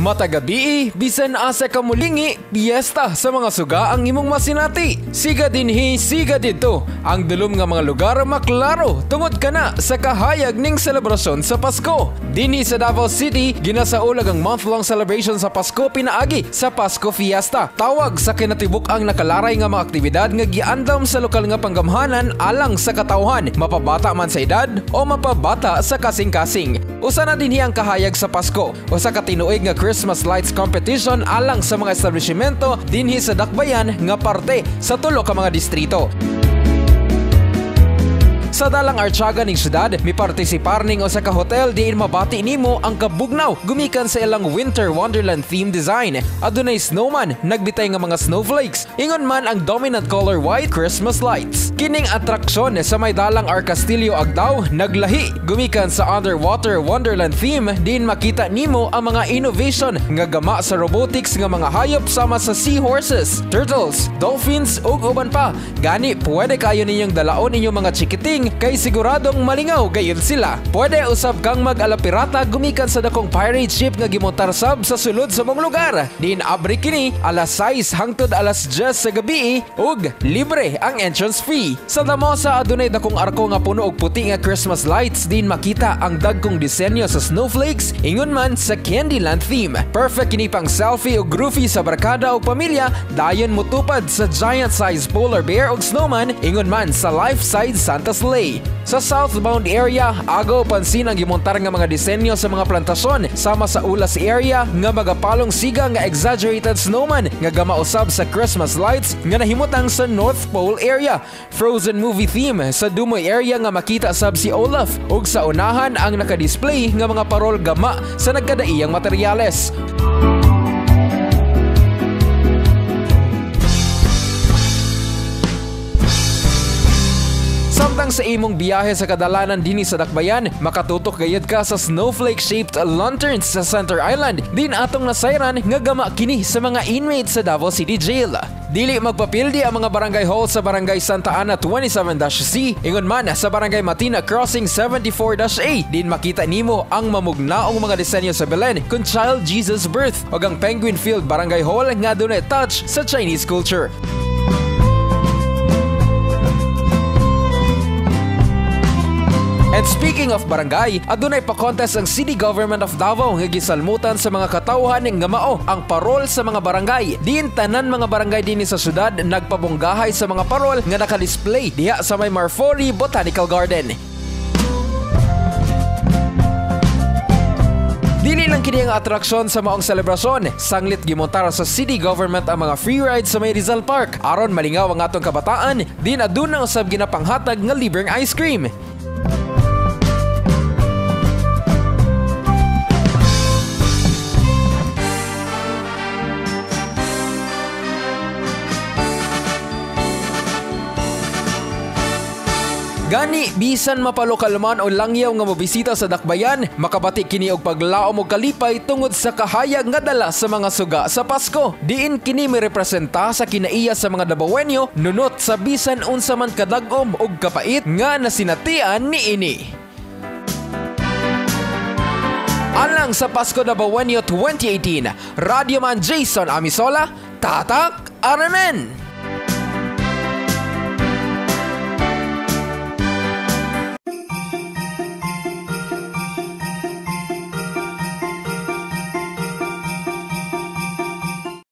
Matagabi, bisan asa ka mulingi, piyesta sa mga suga ang imong masinati. Siga dinhi, siga dito. Ang dulom nga mga lugar maklaro tungod ka na sa kahayag ning selebrasyon sa Pasko. Dinhi sa Davao City, ginasaulag ang month-long celebration sa Pasko pinaagi sa Pasko Fiesta. Tawag sa kinatibuk ang nakalaray nga mga aktibidad nga giandam sa lokal nga panggamhanan alang sa katawhan, mapabata man sa edad o mapabata sa kasing-kasing. Usa na dinhi ang kahayag sa Pasko, usa ka tinuig nga Christmas lights competition alang sa mga establishmento dinhi sa Dakbayan nga parte sa tulo ka mga distrito. Sa dalang Archaga ning syudad, mi partisipar ning usa ka hotel diin mabati nimo ang kabugnaw gumikan sa ilang Winter Wonderland theme design. Adunay snowman, nagbitay nga mga snowflakes. Ingon man ang dominant color white Christmas lights. Kining atraksyon sa may dalang Ar Castillo Agdao naglahi gumikan sa Underwater Wonderland theme diin makita nimo ang mga innovation nga gama sa robotics nga mga hayop sama sa seahorses, turtles, dolphins ug uban pa. Gani pwede kayo ninyong dalaon inyong mga chikiting kay siguradong malingaw gayon sila. Pwede usab kang mag-alapirata gumikan sa dakong pirate ship nga gimontar sab sa sulod sa mong lugar. Din abri kini alas 6 hangtod alas 10 sa gabi ug libre ang entrance fee. Sa damo sa adunay dakong arko nga puno og puti nga Christmas lights din makita ang dagkong disenyo sa snowflakes ingon man sa Candyland theme. Perfect kini pang selfie o groovy sa barkada o pamilya dayon mutupad sa giant size polar bear o snowman ingon man sa life-size Santa Sleigh. Sa southbound area, agaw pansin ang gimontar nga mga disenyo sa mga plantasyon sama sa ulas area nga magapalong siga nga exaggerated snowman nga gamausab sa Christmas lights nga nahimutang sa North Pole area. Frozen movie theme sa Dumoy area nga makita sab si Olaf ug sa unahan ang nakadisplay nga mga parol gama sa nagkadaiyang materyales. Samtang sa imong biyahe sa kadalanan dinhi sa Dakbayan, makatutok gayud ka sa snowflake-shaped lanterns sa Center Island. Din atong nasayran nga gama kini sa mga inmates sa Davao City Jail. Dili magpapildi ang mga barangay hall sa Barangay Santa Ana 27-C, ingon man sa Barangay Matina Crossing 74-A. Din makita nimo ang mamugnaong mga disenyo sa Belen kung Child Jesus Birth o ang Penguin Field Barangay Hall nga dunay touch sa Chinese culture. Speaking of barangay, adunay pa contest ang City Government of Davao nga gisalmutan sa mga katawhan nga mao ang parol sa mga barangay. Diin tanan mga barangay dinhi sa syudad nagpabunggahay sa mga parol nga naka-display diha sa may Marfori Botanical Garden. Dili lang kini ang atraksyon sa maong selebrasyon. Sanglit gimontar sa city government ang mga free rides sa may Rizal Park. Aron malingaw ang atong kabataan, din aduna usab ginapanghatag nga libreng ice cream. Gani, bisan mapalokal man o langyaw nga mobisita sa Dakbayan, makabati kini og paglaom og kalipay tungod sa kahayag nga dala sa mga suga sa Pasko. Diin kini mirepresenta sa kinaiya sa mga Dabawenyo nunot sa bisan unsa man kadagom og kapait nga nasinatian ni ini. Alang sa Pasko Dabawenyo 2018, Radio Man Jason Amisola, Tatak Aranen!